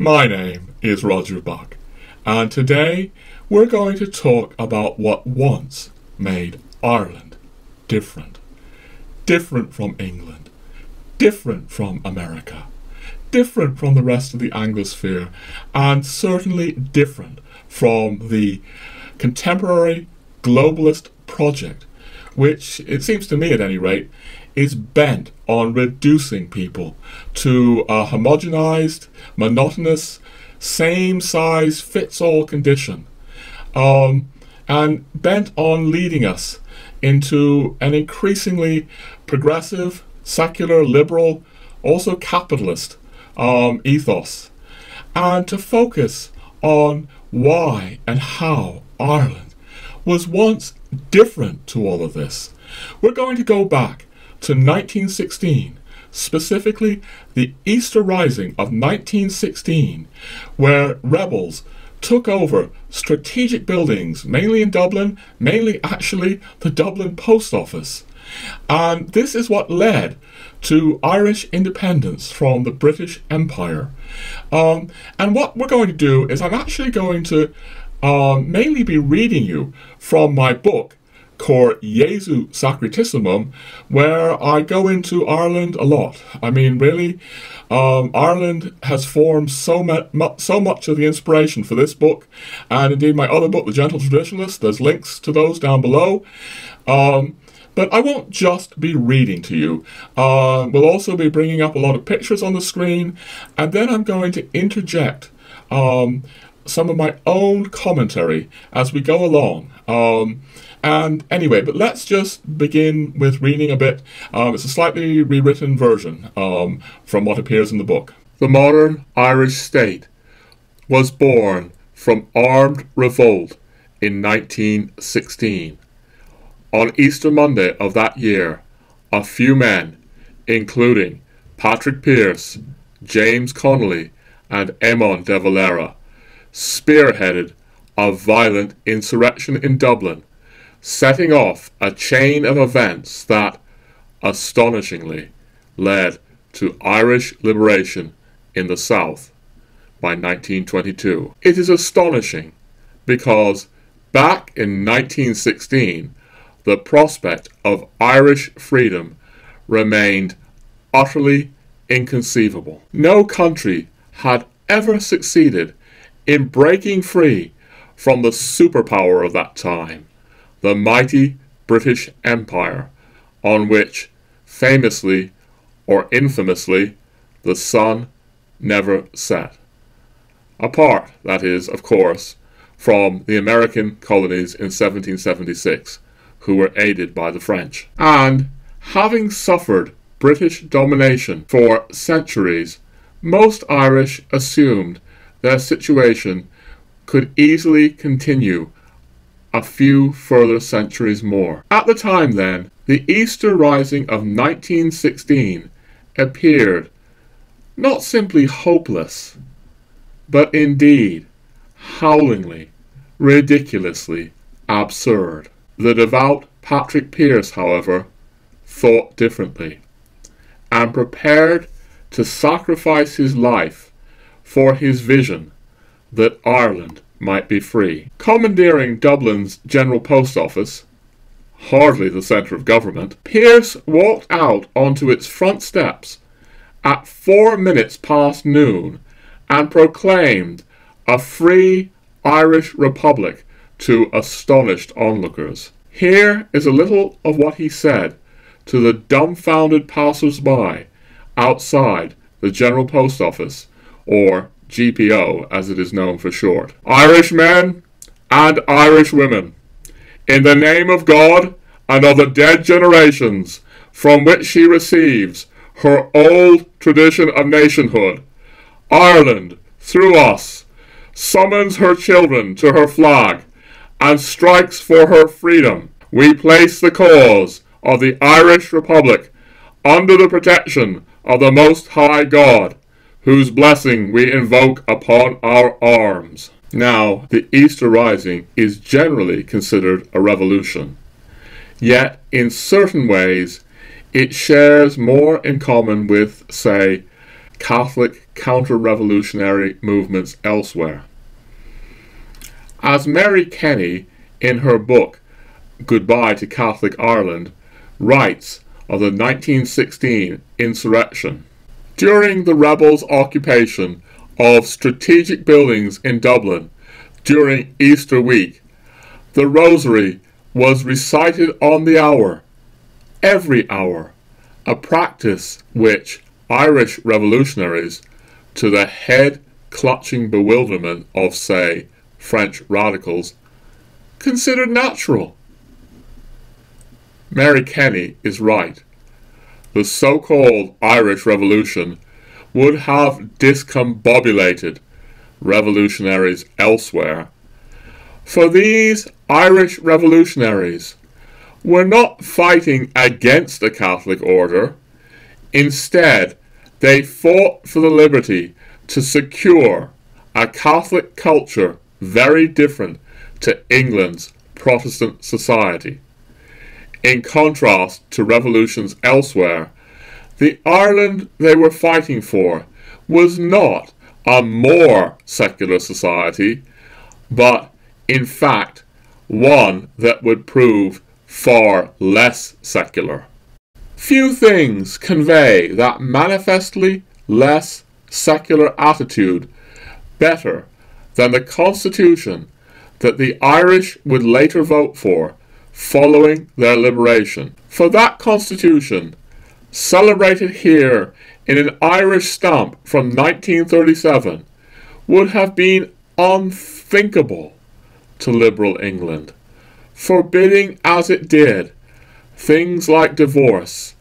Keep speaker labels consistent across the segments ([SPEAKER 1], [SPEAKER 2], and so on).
[SPEAKER 1] My name is Roger Buck, and today we're going to talk about what once made Ireland different. Different from England, different from America, different from the rest of the Anglosphere, and certainly different from the contemporary globalist project, which, it seems to me at any rate, is bent on reducing people to a homogenized, monotonous, same size fits all condition, um, and bent on leading us into an increasingly progressive, secular, liberal, also capitalist um, ethos, and to focus on why and how Ireland was once different to all of this. We're going to go back to 1916, specifically the Easter Rising of 1916, where rebels took over strategic buildings, mainly in Dublin, mainly actually the Dublin Post Office. And this is what led to Irish independence from the British Empire. Um, and what we're going to do is I'm actually going to um, mainly be reading you from my book, Cor Jesu Sacratissimum, where I go into Ireland a lot. I mean, really, um, Ireland has formed so, mu- so much of the inspiration for this book, and indeed my other book, The Gentle Traditionalist. There's links to those down below. Um, but I won't just be reading to you. Uh, we'll also be bringing up a lot of pictures on the screen, and then I'm going to interject um, some of my own commentary as we go along. Um, and anyway, but let's just begin with reading a bit. Um, it's a slightly rewritten version um, from what appears in the book. The modern Irish state was born from armed revolt in 1916. On Easter Monday of that year, a few men, including Patrick Pearse, James Connolly, and Eamon de Valera, spearheaded a violent insurrection in Dublin setting off a chain of events that, astonishingly, led to Irish liberation in the South by 1922. It is astonishing because back in 1916, the prospect of Irish freedom remained utterly inconceivable. No country had ever succeeded in breaking free from the superpower of that time the mighty British Empire, on which, famously or infamously, the sun never set. Apart, that is, of course, from the American colonies in 1776, who were aided by the French. And, having suffered British domination for centuries, most Irish assumed their situation could easily continue a few further centuries more. At the time, then, the Easter Rising of 1916 appeared not simply hopeless, but indeed howlingly, ridiculously absurd. The devout Patrick Pearse, however, thought differently and prepared to sacrifice his life for his vision that Ireland might be free. Commandeering Dublin's General Post Office, hardly the centre of government, Pearse walked out onto its front steps at four minutes past noon and proclaimed a free Irish Republic to astonished onlookers. Here is a little of what he said to the dumbfounded passers by outside the General Post Office, or GPO as it is known for short. Irish men and Irish women, in the name of God and of the dead generations from which she receives her old tradition of nationhood, Ireland, through us, summons her children to her flag and strikes for her freedom. We place the cause of the Irish Republic under the protection of the Most High God whose blessing we invoke upon our arms. Now, the Easter Rising is generally considered a revolution. Yet, in certain ways, it shares more in common with, say, Catholic counter revolutionary movements elsewhere. As Mary Kenny, in her book Goodbye to Catholic Ireland, writes of the 1916 insurrection. During the rebels' occupation of strategic buildings in Dublin during Easter week, the Rosary was recited on the hour, every hour, a practice which Irish revolutionaries, to the head clutching bewilderment of, say, French radicals, considered natural. Mary Kenny is right. The so called Irish Revolution would have discombobulated revolutionaries elsewhere. For these Irish revolutionaries were not fighting against the Catholic order. Instead, they fought for the liberty to secure a Catholic culture very different to England's Protestant society. In contrast to revolutions elsewhere, the Ireland they were fighting for was not a more secular society, but in fact one that would prove far less secular. Few things convey that manifestly less secular attitude better than the constitution that the Irish would later vote for following their liberation. For that constitution, celebrated here in an Irish stamp from 1937, would have been unthinkable to liberal England, forbidding as it did things like divorce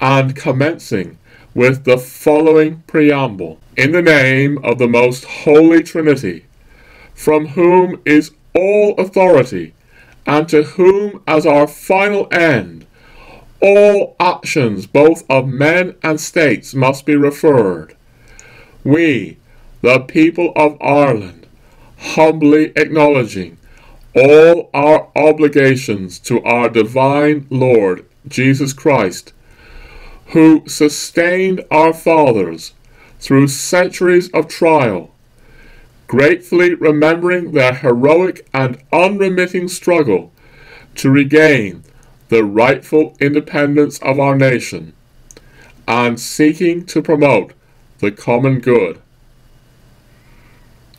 [SPEAKER 1] and commencing with the following preamble In the name of the most holy Trinity, from whom is all authority, and to whom as our final end all actions both of men and states must be referred. We, the people of Ireland, humbly acknowledging all our obligations to our divine Lord Jesus Christ, who sustained our fathers through centuries of trial, gratefully remembering their heroic and unremitting struggle to regain the rightful independence of our nation, and seeking to promote the common good.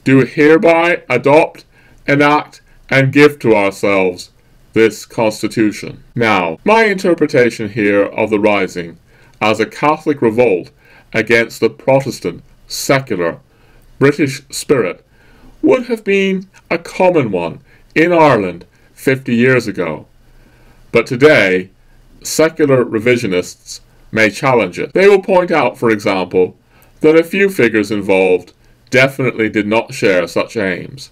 [SPEAKER 1] Do hereby adopt, enact, and give to ourselves this Constitution. Now, my interpretation here of the Rising as a Catholic revolt against the Protestant, secular, British spirit would have been a common one in Ireland 50 years ago. But today, secular revisionists may challenge it. They will point out, for example, that a few figures involved definitely did not share such aims.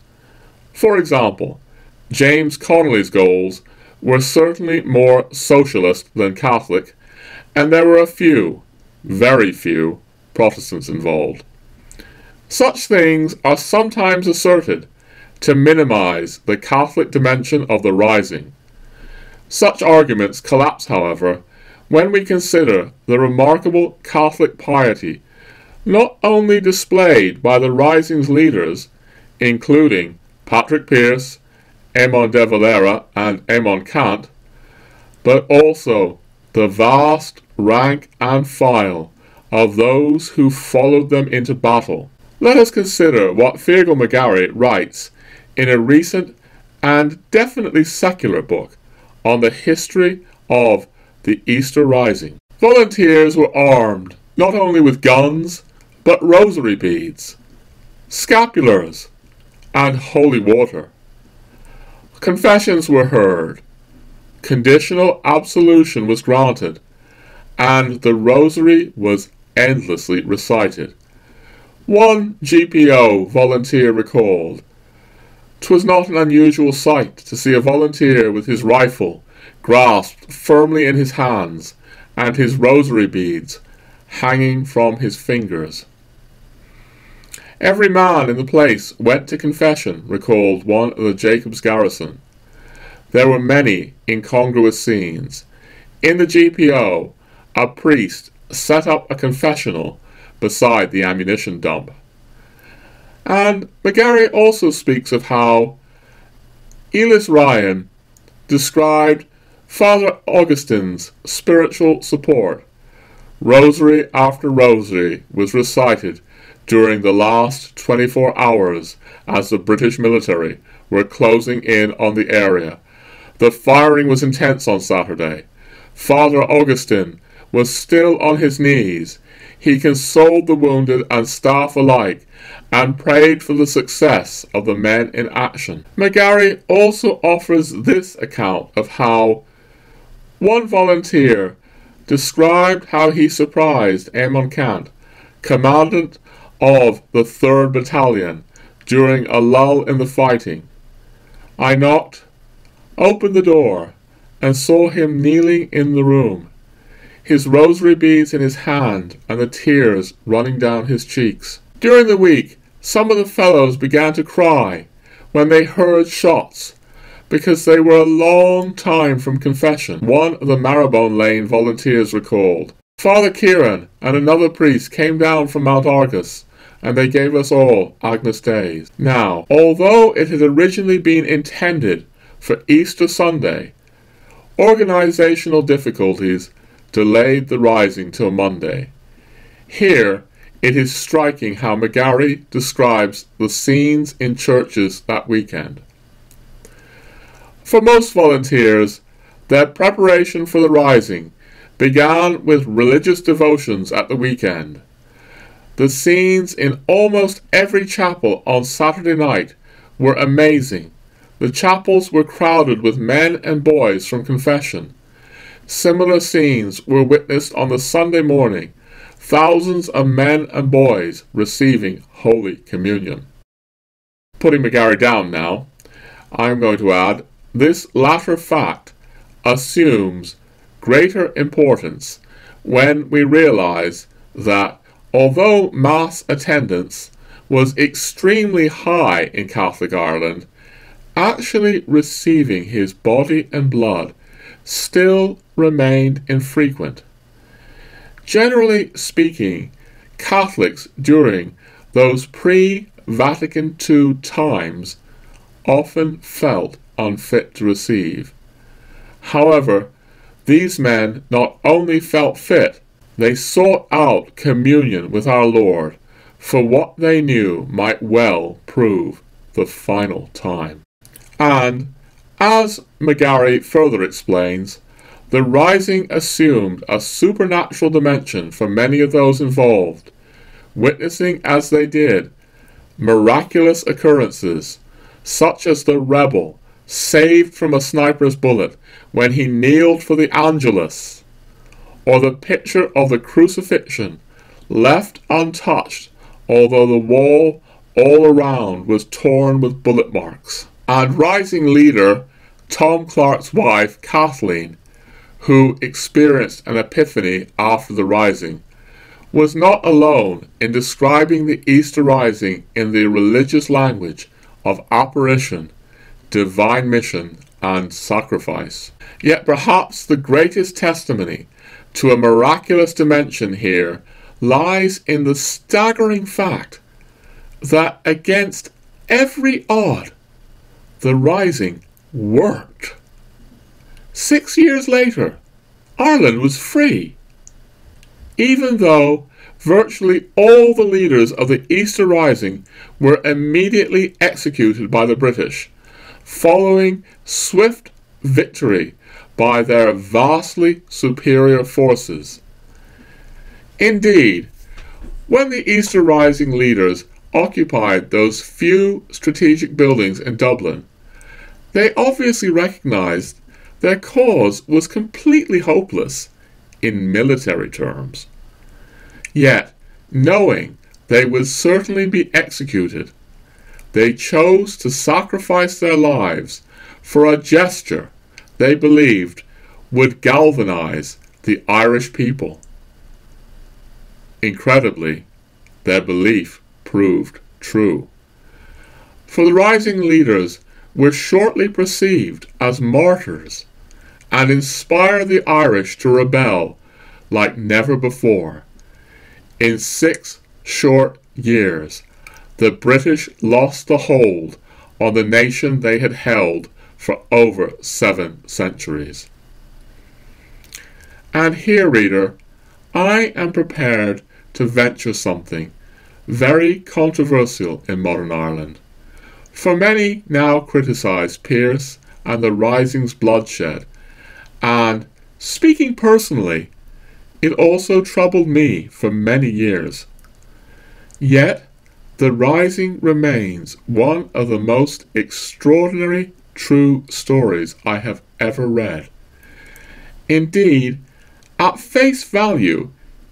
[SPEAKER 1] For example, James Connolly's goals were certainly more socialist than Catholic, and there were a few, very few, Protestants involved. Such things are sometimes asserted to minimize the Catholic dimension of the Rising. Such arguments collapse, however, when we consider the remarkable Catholic piety not only displayed by the Rising's leaders, including Patrick Pearse, Eamon de Valera, and Eamon Ceannt, but also the vast rank and file of those who followed them into battle. Let us consider what Fearghal McGarry writes in a recent and definitely secular book on the history of the Easter Rising. Volunteers were armed not only with guns, but rosary beads, scapulars, and holy water. Confessions were heard, conditional absolution was granted, and the rosary was endlessly recited. One GPO volunteer recalled, "'Twas not an unusual sight to see a volunteer with his rifle grasped firmly in his hands and his rosary beads hanging from his fingers. Every man in the place went to confession, recalled one of the Jacob's garrison. There were many incongruous scenes. In the GPO, a priest set up a confessional beside the ammunition dump. And McGarry also speaks of how Elis Ryan described Father Augustine's spiritual support. Rosary after rosary was recited during the last 24 hours as the British military were closing in on the area. The firing was intense on Saturday. Father Augustine was still on his knees. He consoled the wounded and staff alike and prayed for the success of the men in action. McGarry also offers this account of how one volunteer described how he surprised Eamon Ceannt, commandant of the 3rd Battalion, during a lull in the fighting. I knocked, opened the door, and saw him kneeling in the room, his rosary beads in his hand and the tears running down his cheeks. During the week, some of the fellows began to cry when they heard shots because they were a long time from confession, one of the Marrowbone Lane volunteers recalled. Father Kieran and another priest came down from Mount Argus, and they gave us all Agnus Dei. Now, although it had originally been intended for Easter Sunday, organizational difficulties delayed the rising till Monday. Here, it is striking how McGarry describes the scenes in churches that weekend. For most volunteers, their preparation for the rising began with religious devotions at the weekend. The scenes in almost every chapel on Saturday night were amazing. The chapels were crowded with men and boys from confession. Similar scenes were witnessed on the Sunday morning, thousands of men and boys receiving Holy Communion. Putting McGarry down now, I'm going to add this latter fact assumes greater importance when we realize that although Mass attendance was extremely high in Catholic Ireland, actually receiving his body and blood still remained infrequent. Generally speaking, Catholics during those pre Vatican II times often felt unfit to receive. However, these men not only felt fit, they sought out communion with our Lord, for what they knew might well prove the final time. And, as McGarry further explains, the rising assumed a supernatural dimension for many of those involved, witnessing as they did miraculous occurrences, such as the rebel saved from a sniper's bullet when he kneeled for the Angelus, or the picture of the crucifixion left untouched, although the wall all around was torn with bullet marks. And rising leader Tom Clarke's wife, Kathleen, who experienced an epiphany after the rising, was not alone in describing the Easter rising in the religious language of apparition divine mission, and sacrifice. Yet perhaps the greatest testimony to a miraculous dimension here lies in the staggering fact that against every odd, the rising worked. Six years later, Ireland was free, even though virtually all the leaders of the Easter Rising were immediately executed by the British following swift victory by their vastly superior forces. Indeed, when the Easter Rising leaders occupied those few strategic buildings in Dublin, they obviously recognized their cause was completely hopeless in military terms. Yet, knowing they would certainly be executed they chose to sacrifice their lives for a gesture they believed would galvanize the Irish people. Incredibly, their belief proved true. For the rising leaders were shortly perceived as martyrs and inspire the Irish to rebel like never before. In six short years, the British lost the hold on the nation they had held for over seven centuries. And here, reader, I am prepared to venture something very controversial in modern Ireland. For many now criticise Pearse and the Rising's bloodshed, and, speaking personally, it also troubled me for many years. Yet, the Rising remains one of the most extraordinary true stories I have ever read. Indeed, at face value,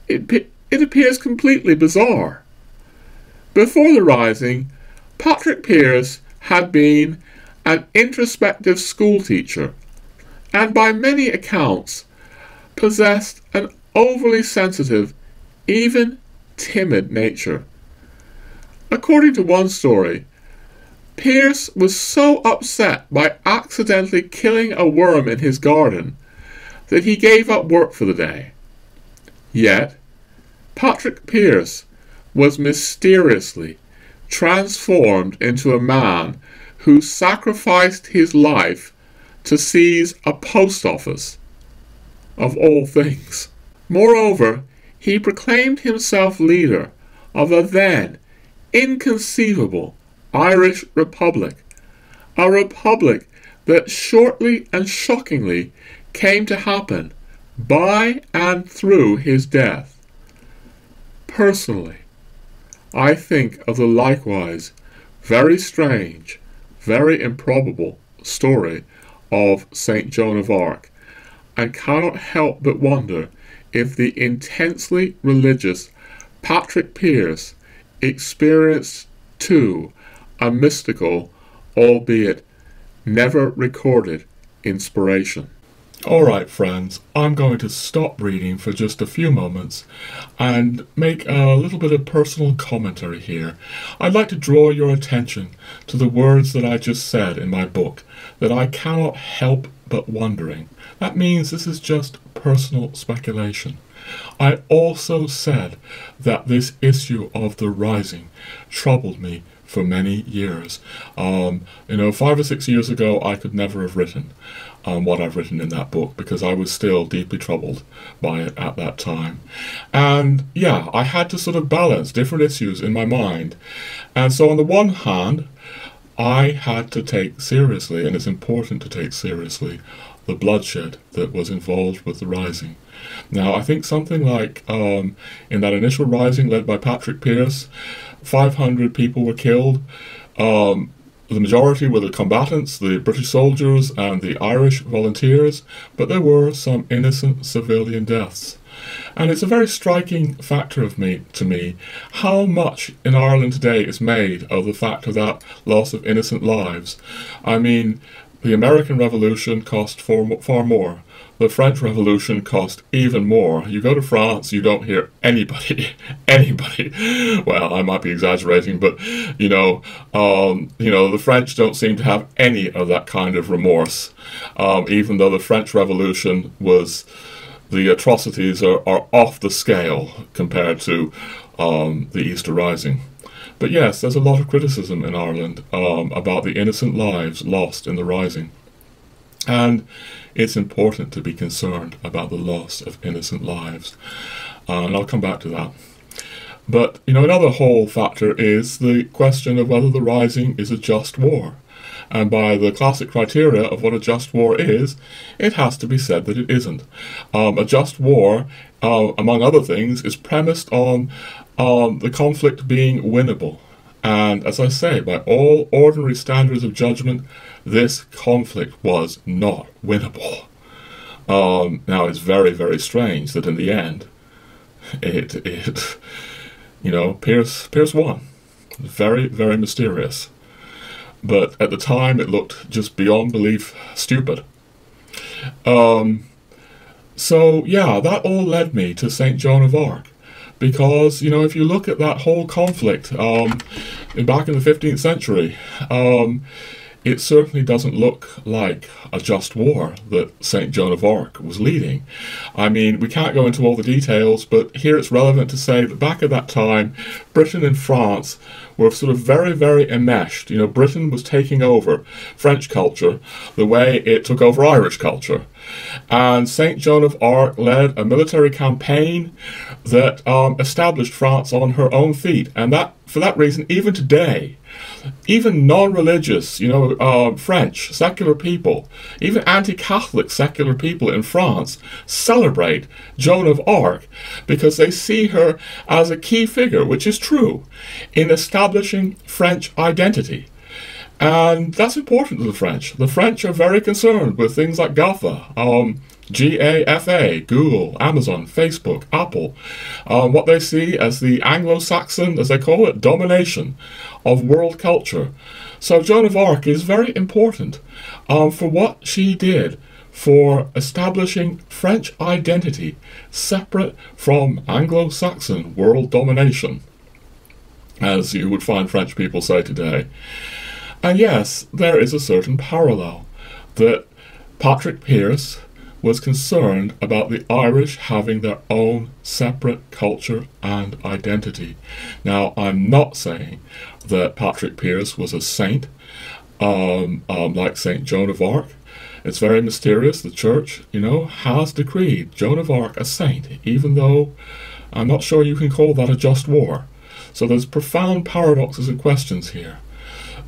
[SPEAKER 1] it, it appears completely bizarre. Before the Rising, Patrick Pearse had been an introspective schoolteacher and by many accounts possessed an overly sensitive, even timid nature. According to one story, Pearse was so upset by accidentally killing a worm in his garden that he gave up work for the day. Yet, Patrick Pearse was mysteriously transformed into a man who sacrificed his life to seize a post office, of all things. Moreover, he proclaimed himself leader of a then inconceivable Irish Republic, a republic that shortly and shockingly came to happen by and through his death. Personally, I think of the likewise very strange, very improbable story of St. Joan of Arc, and cannot help but wonder if the intensely religious Patrick Pearse experienced too a mystical, albeit never recorded, inspiration. Alright, friends, I'm going to stop reading for just a few moments and make a little bit of personal commentary here. I'd like to draw your attention to the words that I just said in my book that I cannot help but wondering. That means this is just personal speculation. I also said that this issue of the rising troubled me for many years. Um, you know, five or six years ago, I could never have written um, what I've written in that book because I was still deeply troubled by it at that time. And yeah, I had to sort of balance different issues in my mind. And so, on the one hand, I had to take seriously, and it's important to take seriously, the bloodshed that was involved with the rising. Now, I think something like um, in that initial rising led by Patrick Pearse, 500 people were killed. Um, the majority were the combatants, the British soldiers, and the Irish volunteers, but there were some innocent civilian deaths. And it's a very striking factor of me to me how much in Ireland today is made of the fact of that loss of innocent lives. I mean, the American Revolution cost far, far more. The French Revolution cost even more. You go to France, you don't hear anybody, anybody. Well, I might be exaggerating, but you know, um, you know, the French don't seem to have any of that kind of remorse. Um, even though the French Revolution was, the atrocities are, are off the scale compared to um, the Easter Rising. But yes, there's a lot of criticism in Ireland um, about the innocent lives lost in the Rising. And it's important to be concerned about the loss of innocent lives. Uh, and I'll come back to that. But, you know, another whole factor is the question of whether the Rising is a just war. And by the classic criteria of what a just war is, it has to be said that it isn't. Um, a just war, uh, among other things, is premised on um, the conflict being winnable. And as I say, by all ordinary standards of judgment, this conflict was not winnable. Um, now it's very, very strange that in the end, it, it, you know, Pearse, Pearse won. Very, very mysterious. But at the time, it looked just beyond belief stupid. Um, so yeah, that all led me to Saint Joan of Arc because you know if you look at that whole conflict um, back in the 15th century, um, it certainly doesn't look like a just war that St. Joan of Arc was leading. I mean, we can't go into all the details, but here it's relevant to say that back at that time, Britain and France were sort of very, very enmeshed. You know, Britain was taking over French culture the way it took over Irish culture. And St. Joan of Arc led a military campaign that um, established France on her own feet. And that, for that reason, even today, even non-religious, you know, uh, French secular people, even anti-Catholic secular people in France celebrate Joan of Arc because they see her as a key figure, which is true, in establishing French identity. And that's important to the French. The French are very concerned with things like GAFA, um, G-A-F-A, Google, Amazon, Facebook, Apple, um, what they see as the Anglo-Saxon, as they call it, domination of world culture. So Joan of Arc is very important um, for what she did for establishing French identity separate from Anglo-Saxon world domination, as you would find French people say today. And yes, there is a certain parallel that Patrick Pearse was concerned about the Irish having their own separate culture and identity. Now, I'm not saying that Patrick Pearse was a saint, um, um, like Saint Joan of Arc. It's very mysterious. The church, you know, has decreed Joan of Arc a saint, even though I'm not sure you can call that a just war. So there's profound paradoxes and questions here.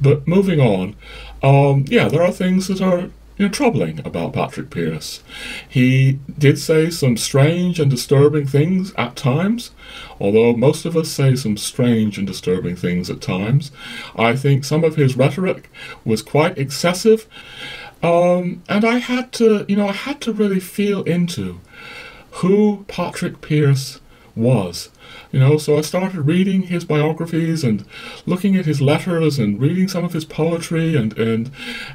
[SPEAKER 1] But moving on, um, yeah, there are things that are you know, troubling about Patrick Pearse. He did say some strange and disturbing things at times, although most of us say some strange and disturbing things at times. I think some of his rhetoric was quite excessive, um, and I had to, you know, I had to really feel into who Patrick Pearse was you know, so I started reading his biographies and looking at his letters and reading some of his poetry and, and,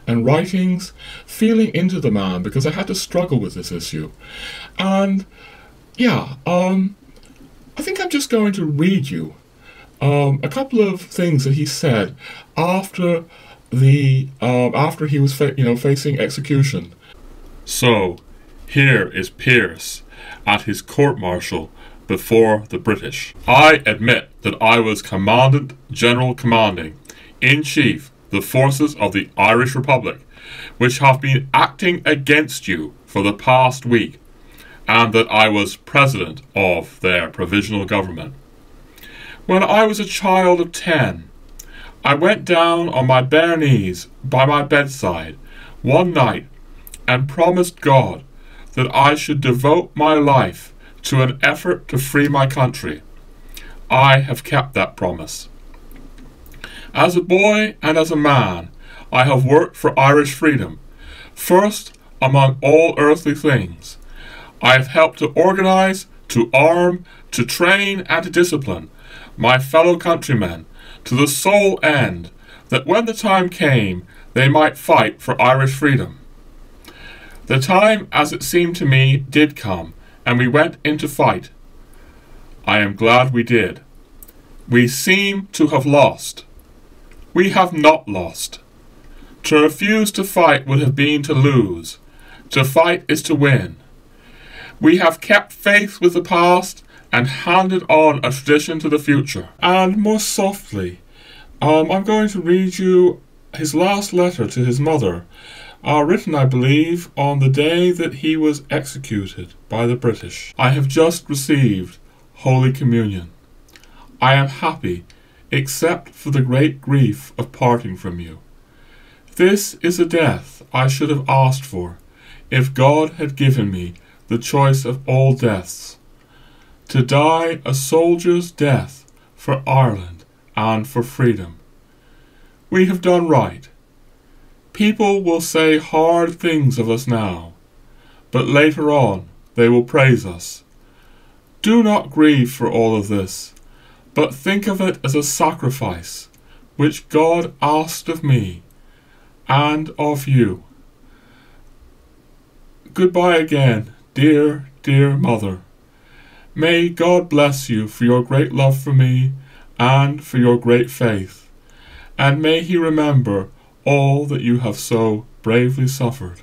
[SPEAKER 1] and writings, feeling into the man because I had to struggle with this issue. And yeah, um, I think I'm just going to read you um, a couple of things that he said after the um, after he was you know facing execution.
[SPEAKER 2] So, here is Pearse at his court martial before the British. I admit that I was Commandant General Commanding, in chief, the forces of the Irish Republic, which have been acting against you for the past week, and that I was President of their provisional government. When I was a child of ten, I went down on my bare knees by my bedside one night and promised God that I should devote my life to an effort to free my country. I have kept that promise. As a boy and as a man, I have worked for Irish freedom, first among all earthly things. I have helped to organize, to arm, to train, and to discipline my fellow countrymen to the sole end that when the time came, they might fight for Irish freedom. The time, as it seemed to me, did come, and we went into fight. I am glad we did. We seem to have lost. We have not lost. To refuse to fight would have been to lose. To fight is to win. We have kept faith with the past and handed on a tradition to the future. And more softly, um, I'm going to read you his last letter to his mother, are written, I believe, on the day that he was executed by the British. I have just received Holy Communion. I am happy, except for the great grief of parting from you. This is a death I should have asked for, if God had given me the choice of all deaths. To die a soldier's death for Ireland and for freedom. We have done right People will say hard things of us now, but later on they will praise us. Do not grieve for all of this, but think of it as a sacrifice which God asked of me and of you. Goodbye again, dear, dear mother. May God bless you for your great love for me and for your great faith, and may He remember
[SPEAKER 1] all that you have so bravely suffered.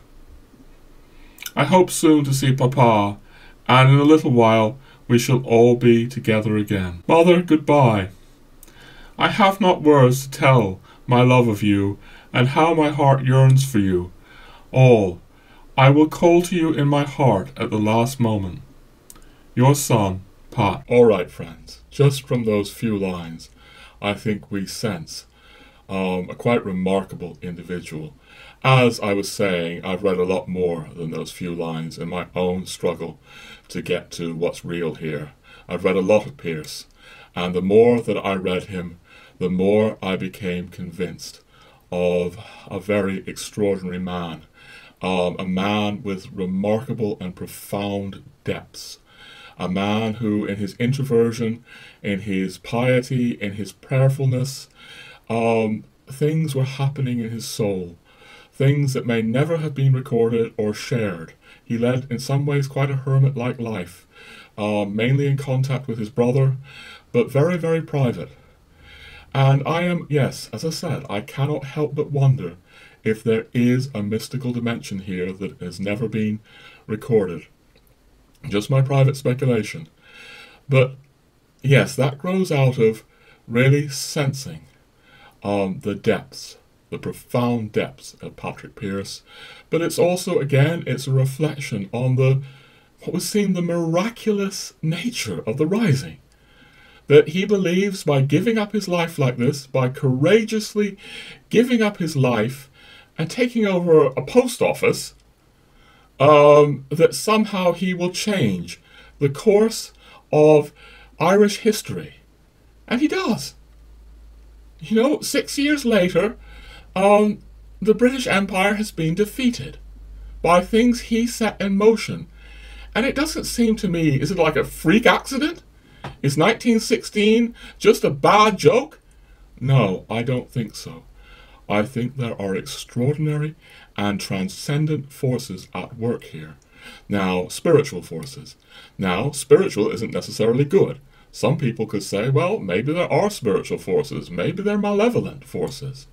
[SPEAKER 1] I hope soon to see Papa, and in a little while we shall all be together again. Mother, goodbye. I have not words to tell my love of you, and how my heart yearns for you. All, I will call to you in my heart at the last moment. Your son, Pat. All right, friends, just from those few lines, I think we sense um, a quite remarkable individual. As I was saying, I've read a lot more than those few lines in my own struggle to get to what's real here. I've read a lot of Pearse, and the more that I read him, the more I became convinced of a very extraordinary man, um, a man with remarkable and profound depths, a man who, in his introversion, in his piety, in his prayerfulness, um, things were happening in his soul, things that may never have been recorded or shared. He led, in some ways, quite a hermit like life, um, mainly in contact with his brother, but very, very private. And I am, yes, as I said, I cannot help but wonder if there is a mystical dimension here that has never been recorded. Just my private speculation. But yes, that grows out of really sensing um, the depths, the profound depths of Patrick Pearse. But it's also, again, it's a reflection on the what would seem the miraculous nature of the rising that he believes by giving up his life like this, by courageously giving up his life and taking over a post office, um, that somehow he will change the course of Irish history. And he does. You know, six years later, um, the British Empire has been defeated by things he set in motion. And it doesn't seem to me, is it like a freak accident? Is 1916 just a bad joke? No, I don't think so. I think there are extraordinary and transcendent forces at work here. Now, spiritual forces. Now, spiritual isn't necessarily good. Some people could say, well, maybe there are spiritual forces, maybe they're malevolent forces.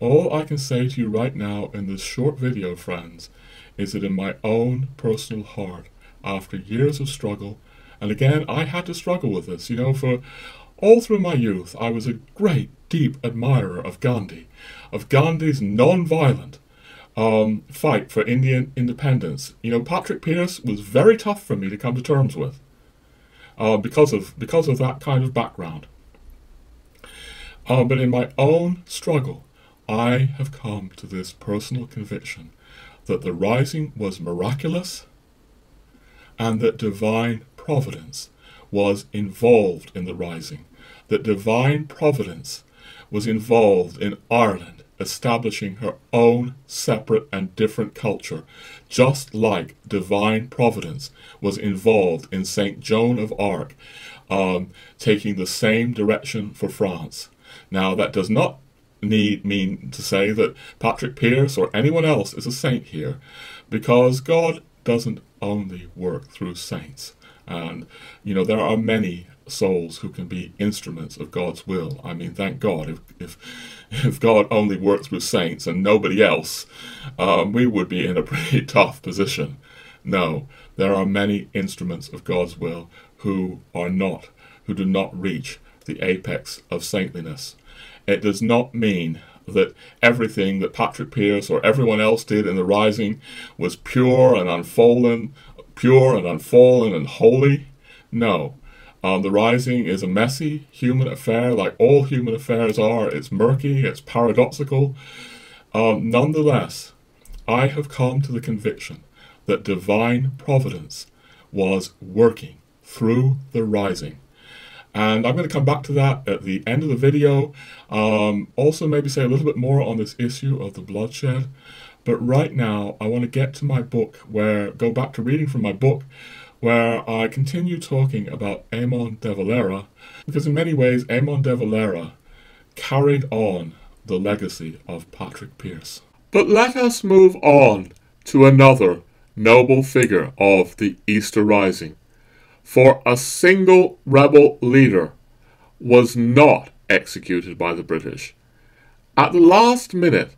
[SPEAKER 1] All I can say to you right now in this short video, friends, is that in my own personal heart, after years of struggle, and again, I had to struggle with this. You know, for all through my youth, I was a great, deep admirer of Gandhi, of Gandhi's non-violent um, fight for Indian independence. You know, Patrick Pearse was very tough for me to come to terms with uh, because of because of that kind of background. Uh, but in my own struggle, I have come to this personal conviction that the rising was miraculous and that divine providence was involved in the rising, that divine providence was involved in Ireland establishing her own separate and different culture, just like divine providence was involved in St. Joan of Arc um, taking the same direction for France. Now, that does not need mean to say that Patrick Pearse or anyone else is a saint here, because God doesn't only work through saints. And, you know, there are many souls who can be instruments of God's will. I mean, thank God, if, if, if God only worked through saints and nobody else, um, we would be in a pretty tough position. No, there are many instruments of God's will who are not, who do not reach the apex of saintliness. It does not mean that everything that Patrick Pearse or everyone else did in the Rising was pure and unfallen pure and unfallen and holy. No. Um, the rising is a messy human affair, like all human affairs are. It's murky, it's paradoxical. Um, nonetheless, I have come to the conviction that divine providence was working through the rising. And I'm going to come back to that at the end of the video. Um, also, maybe say a little bit more on this issue of the bloodshed. But right now, I want to get to my book, where go back to reading from my book, where I continue talking about Eamon de Valera, because in many ways, Eamon de Valera carried on the legacy of Patrick Pearse. But let us move on to another noble figure of the Easter Rising. For a single rebel leader was not executed by the British, At the last minute,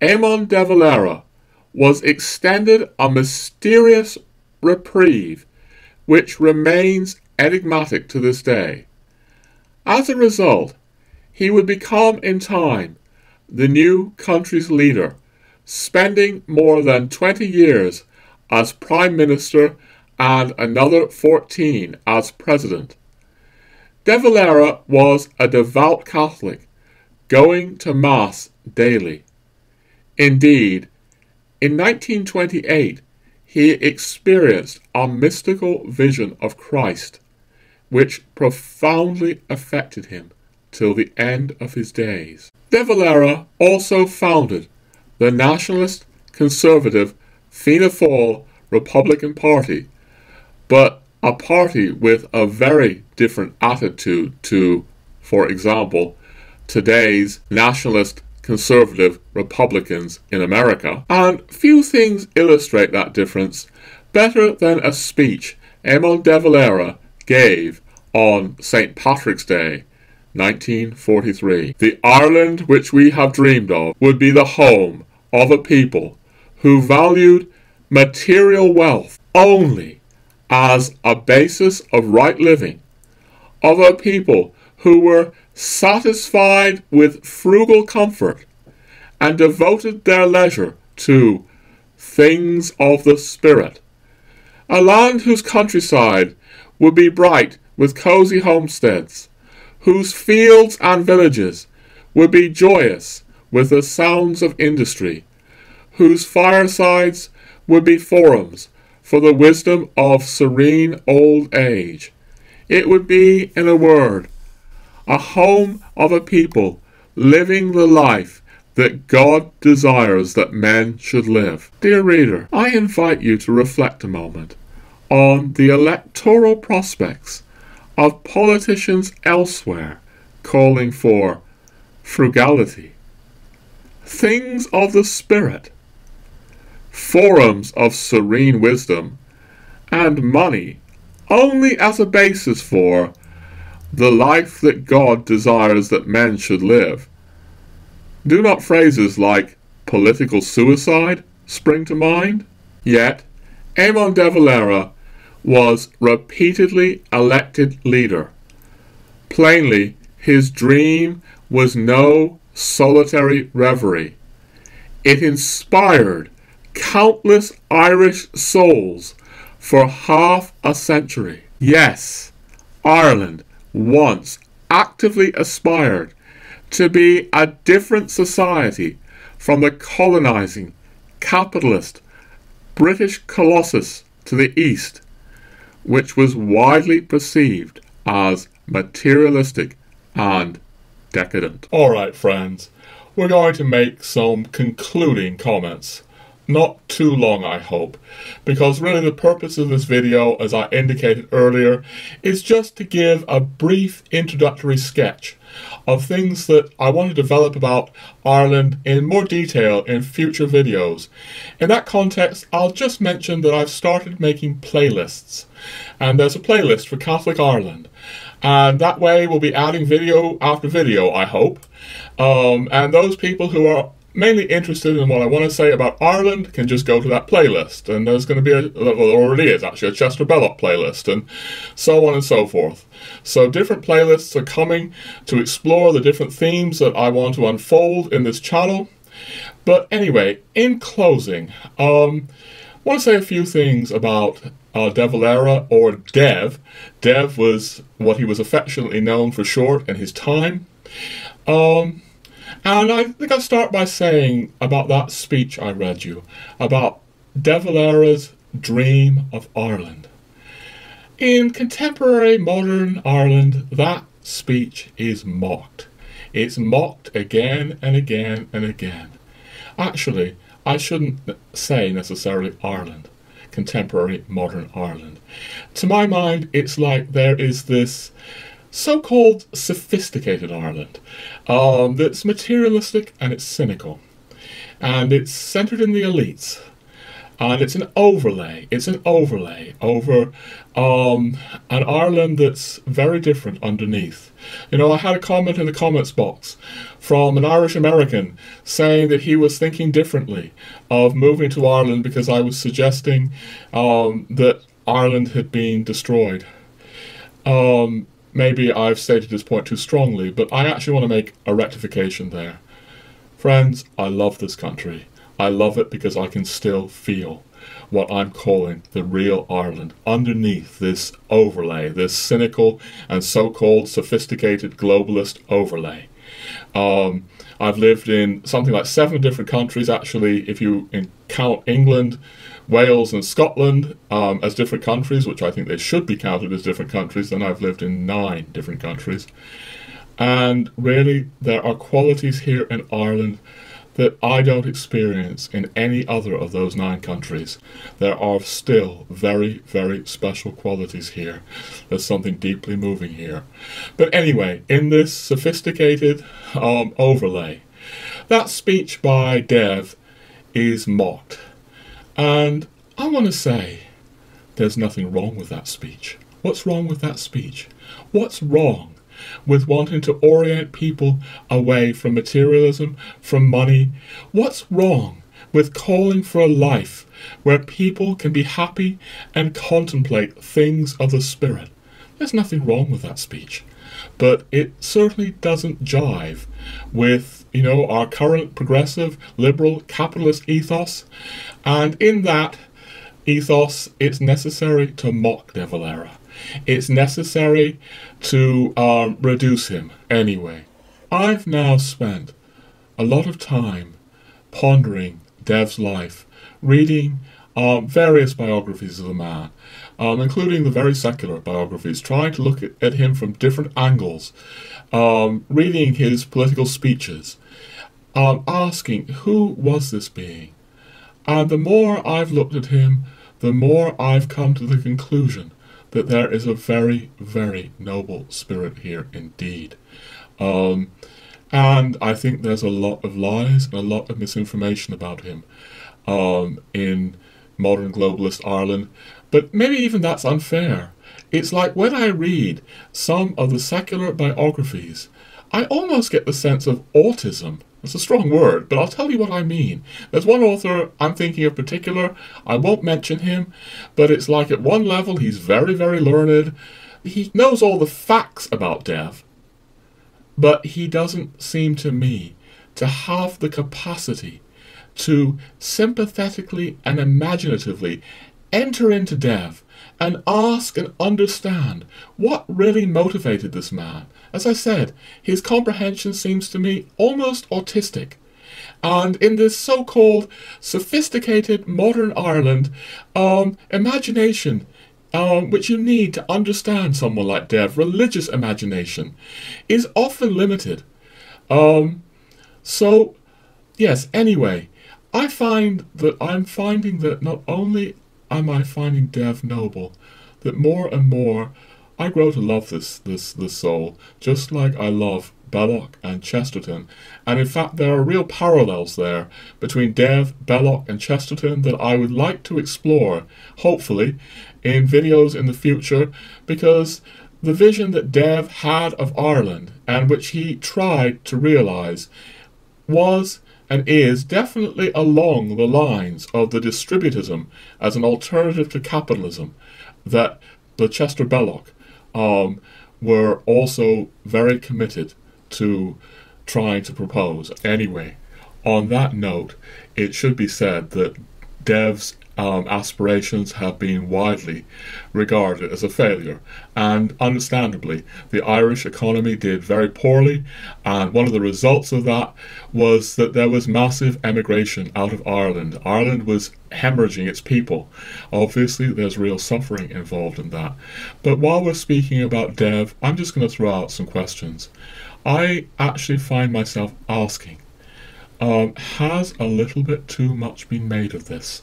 [SPEAKER 1] Eamon de Valera was extended a mysterious reprieve which remains enigmatic to this day. As a result, he would become in time the new country's leader, spending more than 20 years as Prime Minister and another 14 as President. De Valera was a devout Catholic, going to Mass daily. Indeed, in 1928, he experienced a mystical vision of Christ, which profoundly affected him till the end of his days. De Valera also founded the nationalist conservative Fianna Fáil Republican Party, but a party with a very different attitude to, for example, today's nationalist conservative Republicans in America. And few things illustrate that difference better than a speech Eamon de Valera gave on St. Patrick's Day 1943. The Ireland which we have dreamed of would be the home of a people who valued material wealth only as a basis of right living, of a people who were satisfied with frugal comfort and devoted their leisure to things of the Spirit. A land whose countryside would be bright with cosy homesteads, whose fields and villages would be joyous with the sounds of industry, whose firesides would be forums for the wisdom of serene old age. It would be, in a word, a home of a people living the life that God desires that men should live. Dear reader, I invite you to reflect a moment on the electoral prospects of politicians elsewhere calling for frugality, things of the Spirit, forums of serene wisdom, and money only as a basis for the life that God desires that men should live. Do not phrases like political suicide spring to mind? Yet, Eamon de Valera was repeatedly elected leader. Plainly, his dream was no solitary reverie. It inspired countless Irish souls for half a century. Yes, Ireland once actively aspired to be a different society from the colonizing, capitalist British colossus to the east, which was widely perceived as materialistic and decadent. Alright, friends, we're going to make some concluding comments. Not too long, I hope, because really the purpose of this video, as I indicated earlier, is just to give a brief introductory sketch of things that I want to develop about Ireland in more detail in future videos. In that context, I'll just mention that I've started making playlists, and there's a playlist for Catholic Ireland, and that way we'll be adding video after video, I hope. Um, and those people who are mainly interested in what I want to say about Ireland can just go to that playlist. And there's going to be a, well, there already is actually, a Chesterbelloc playlist, and so on and so forth. So different playlists are coming to explore the different themes that I want to unfold in this channel. But anyway, in closing, um, I want to say a few things about uh, De Valera, or Dev. Dev was what he was affectionately known for short in his time. Um, and I think I'll start by saying about that speech I read you, about De Valera's dream of Ireland. In contemporary modern Ireland, that speech is mocked. It's mocked again and again and again. Actually, I shouldn't say necessarily Ireland, contemporary modern Ireland. To my mind, it's like there is this so called sophisticated Ireland um, that's materialistic and it's cynical. And it's centered in the elites. and it's an overlay. It's an overlay over um, an Ireland that's very different underneath. You know, I had a comment in the comments box from an Irish American saying that he was thinking differently of moving to Ireland because I was suggesting um, that Ireland had been destroyed. Um, maybe I've stated this point too strongly, but I actually want to make a rectification there. Friends, I love this country. I love it because I can still feel what I'm calling the real Ireland underneath this overlay, this cynical and so called sophisticated globalist overlay. Um, I've lived in something like seven different countries, actually, if you count England, Wales, and Scotland um, as different countries, which I think they should be counted as different countries, then I've lived in nine different countries. And really, there are qualities here in Ireland that I don't experience in any other of those nine countries. There are still very, very special qualities here. There's something deeply moving here. But anyway, in this sophisticated um, overlay, that speech by Dev is mocked. And I want to say there's nothing wrong with that speech. What's wrong with that speech? What's wrong with wanting to orient people away from materialism, from money? What's wrong with calling for a life where people can be happy and contemplate things of the Spirit? There's nothing wrong with that speech. But it certainly doesn't jive with, you know, our current progressive, liberal, capitalist ethos. And in that ethos, it's necessary to mock De Valera. It's necessary to um, reduce him anyway. I've now spent a lot of time pondering Dev's life, reading um, various biographies of the man, um, including the very secular biographies, trying to look at, at him from different angles, um, reading his political speeches, um, asking who was this being. And the more I've looked at him, the more I've come to the conclusion that there is a very, very noble spirit here indeed. Um, and I think there's a lot of lies and a lot of misinformation about him um, in modern globalist Ireland. But maybe even that's unfair. It's like when I read some of the secular biographies, I almost get the sense of autism it's a strong word, but I'll tell you what I mean. There's one author I'm thinking of particular. I won't mention him, but it's like at one level he's very, very learned. He knows all the facts about Dev, but he doesn't seem to me to have the capacity to sympathetically and imaginatively enter into Dev and ask and understand what really motivated this man as I said, his comprehension seems to me almost autistic. And in this so called sophisticated modern Ireland, um, imagination, um, which you need to understand someone like Dev, religious imagination, is often limited. Um, so, yes, anyway, I find that I'm finding that not only am I finding Dev noble, that more and more I grow to love this this this soul, just like I love Belloc and Chesterton. And in fact, there are real parallels there between Dev, Belloc, and Chesterton that I would like to explore, hopefully, in videos in the future, because the vision that Dev had of Ireland and which he tried to realize was and is definitely along the lines of the distributism as an alternative to capitalism that the Chesterbelloc um, were also very committed to trying to propose. Anyway, on that note, it should be said that Dev's um, aspirations have been widely regarded as a failure. And understandably, the Irish economy did very poorly, and one of the results of that was that there was massive emigration out of Ireland. Ireland was hemorrhaging its people. Obviously, there's real suffering involved in that. But while we're speaking about Dev, I'm just going to throw out some questions. I actually find myself asking um, has a little bit too much been made of this?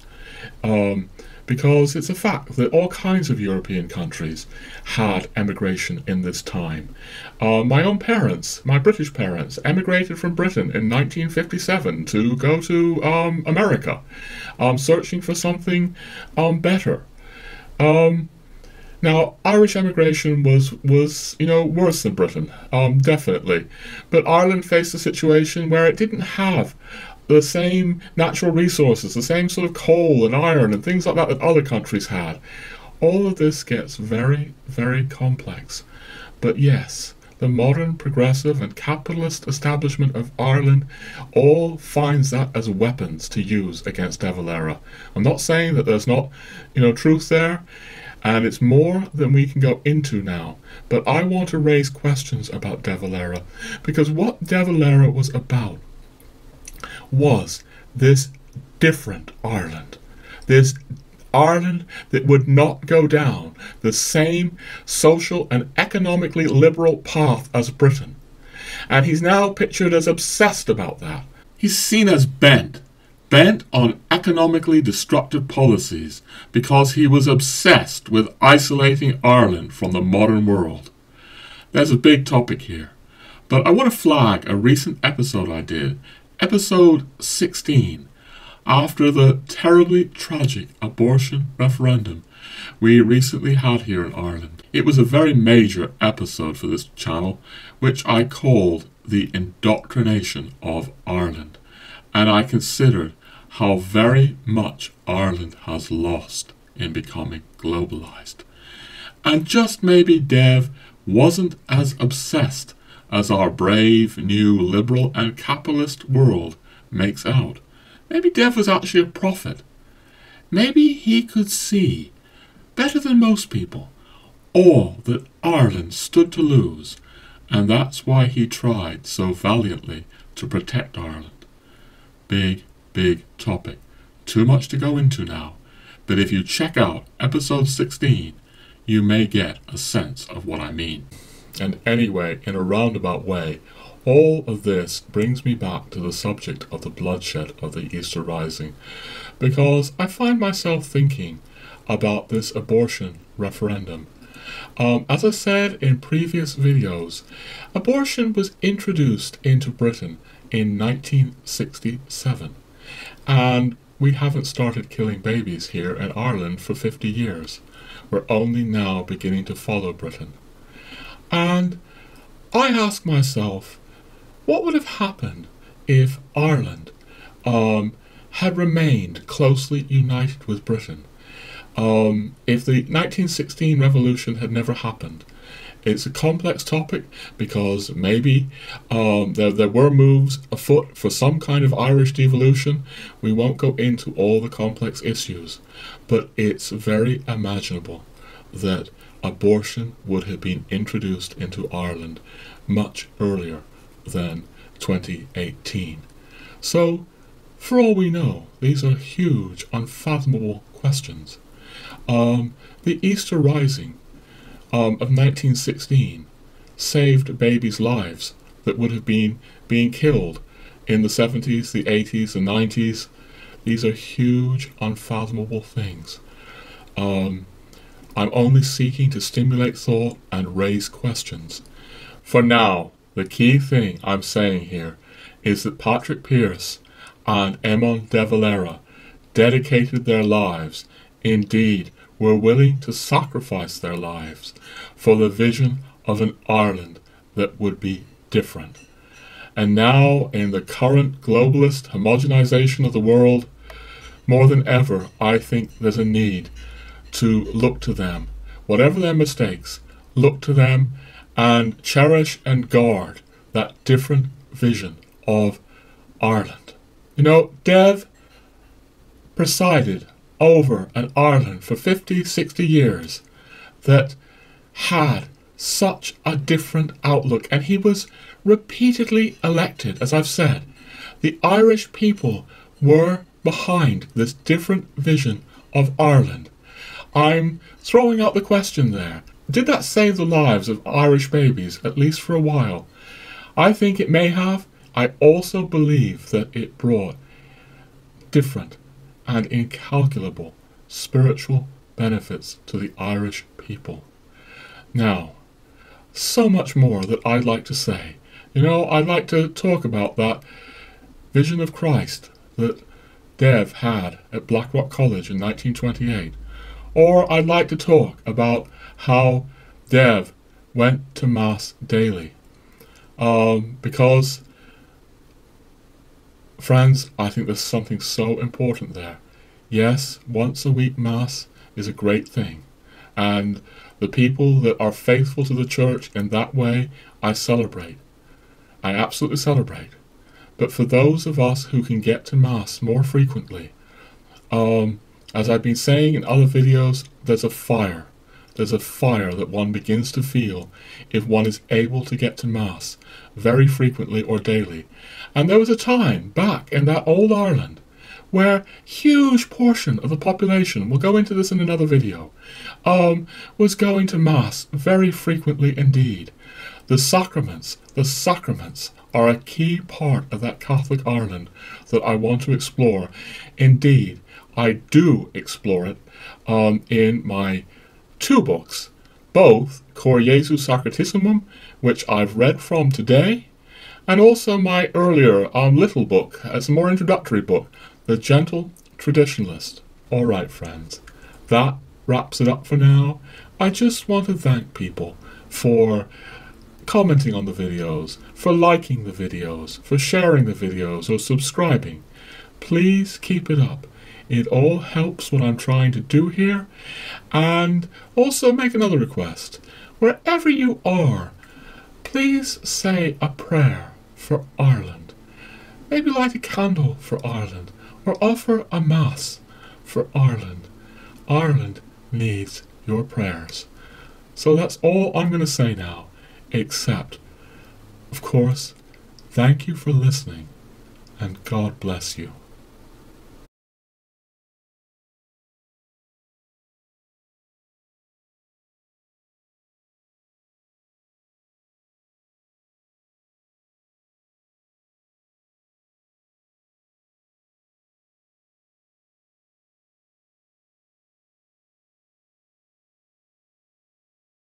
[SPEAKER 1] Um, because it's a fact that all kinds of European countries had emigration in this time. Uh, my own parents, my British parents, emigrated from Britain in 1957 to go to um, America, um, searching for something um, better. Um, now, Irish emigration was, was you know, worse than Britain, um, definitely. But Ireland faced a situation where it didn't have the same natural resources, the same sort of coal and iron and things like that that other countries had. All of this gets very, very complex. But yes, the modern, progressive, and capitalist establishment of Ireland all finds that as weapons to use against De Valera. I'm not saying that there's not, you know, truth there, and it's more than we can go into now. But I want to raise questions about De Valera, because what De Valera was about was this different Ireland. This Ireland that would not go down the same social and economically liberal path as Britain. And he's now pictured as obsessed about that.
[SPEAKER 2] He's seen as bent, bent on economically destructive policies because he was obsessed with isolating Ireland from the modern world. There's a big topic here, but I want to flag a recent episode I did episode 16, after the terribly tragic abortion referendum we recently had here in Ireland. It was a very major episode for this channel, which I called the indoctrination of Ireland, and I considered how very much Ireland has lost in becoming globalized. And just maybe Dev wasn't as obsessed as our brave, new, liberal, and capitalist world makes out. Maybe Dev was actually a prophet. Maybe he could see, better than most people, all that Ireland stood to lose, and that's why he tried so valiantly to protect Ireland. Big, big topic. Too much to go into now, but if you check out episode 16, you may get a sense of what I mean.
[SPEAKER 1] And anyway, in a roundabout way, all of this brings me back to the subject of the bloodshed of the Easter Rising, because I find myself thinking about this abortion referendum. Um, as I said in previous videos, abortion was introduced into Britain in 1967, and we haven't started killing babies here in Ireland for 50 years. We're only now beginning to follow Britain. And I ask myself, what would have happened if Ireland um, had remained closely united with Britain? Um, if the 1916 revolution had never happened, it's a complex topic because maybe um, there, there were moves afoot for some kind of Irish devolution. We won't go into all the complex issues, but it's very imaginable that abortion would have been introduced into Ireland much earlier than 2018. So, for all we know, these are huge, unfathomable questions. Um, the Easter Rising um, of 1916 saved babies' lives that would have been being killed in the 70s, the 80s, the 90s. These are huge, unfathomable things. Um, I'm only seeking to stimulate thought and raise questions. For now, the key thing I'm saying here is that Patrick Pearse and Eamon de Valera dedicated their lives, indeed, were willing to sacrifice their lives for the vision of an Ireland that would be different. And now, in the current globalist homogenization of the world, more than ever, I think there's a need to look to them. Whatever their mistakes, look to them and cherish and guard that different vision of Ireland. You know, Dev presided over an Ireland for 50, 60 years that had such a different outlook, and he was repeatedly elected, as I've said. The Irish people were behind this different vision of Ireland. I'm throwing out the question there. Did that save the lives of Irish babies, at least for a while? I think it may have. I also believe that it brought different, and incalculable spiritual benefits to the Irish people. Now, so much more that I'd like to say. You know, I'd like to talk about that vision of Christ that Dev had at Blackrock College in 1928. Or I'd like to talk about how Dev went to Mass daily. Um, because, friends, I think there's something so important there. Yes, once a week Mass is a great thing. And the people that are faithful to the church in that way, I celebrate. I absolutely celebrate. But for those of us who can get to Mass more frequently, um, as I've been saying in other videos, there's a fire. There's a fire that one begins to feel if one is able to get to Mass very frequently or daily. And there was a time back in that old Ireland where huge portion of the population, we'll go into this in another video, um, was going to Mass very frequently indeed. The sacraments, the sacraments are a key part of that Catholic Ireland that I want to explore. Indeed, I do explore it um, in my two books, both Cor Jesu Sacratissimum, which I've read from today, and also my earlier um, little book, it's a more introductory book, The Gentle Traditionalist. All right, friends, that wraps it up for now. I just want to thank people for commenting on the videos, for liking the videos, for sharing the videos, or subscribing. Please keep it up. It all helps what I'm trying to do here. And also make another request. Wherever you are, please say a prayer for Ireland. Maybe light a candle for Ireland or offer a Mass for Ireland. Ireland needs your prayers. So that's all I'm going to say now, except, of course, thank you for listening and God bless you.